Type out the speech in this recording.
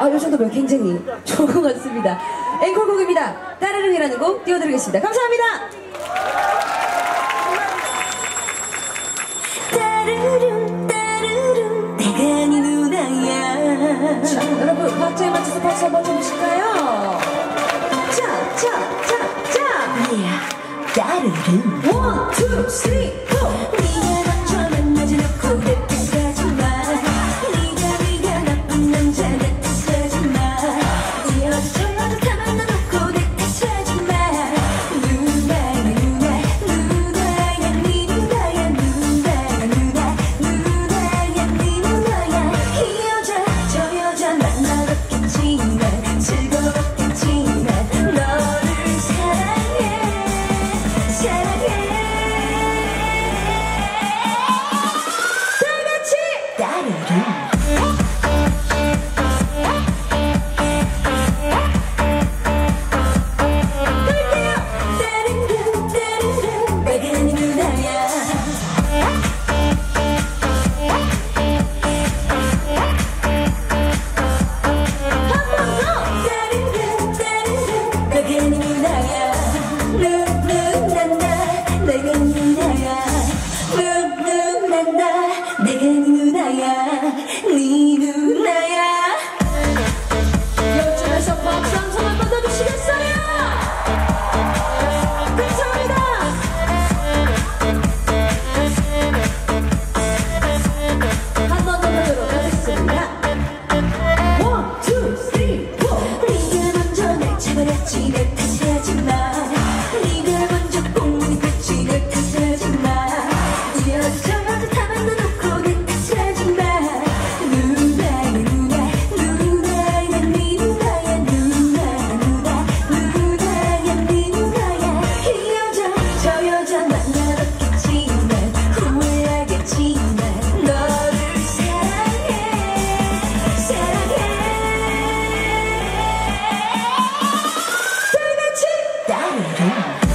아, 요 정도면 굉장히 좋은 것 같습니다. 앵콜곡입니다. 따르릉이라는 곡 띄워드리겠습니다. 감사합니다. 따르릉 따르릉 내가 네 누나야 자, 여러분 박자에 맞춰서 박수 한번 쳐보실까요? 자, 자, 자, 자. Yeah. 따르릉 one, two, three 胸や do.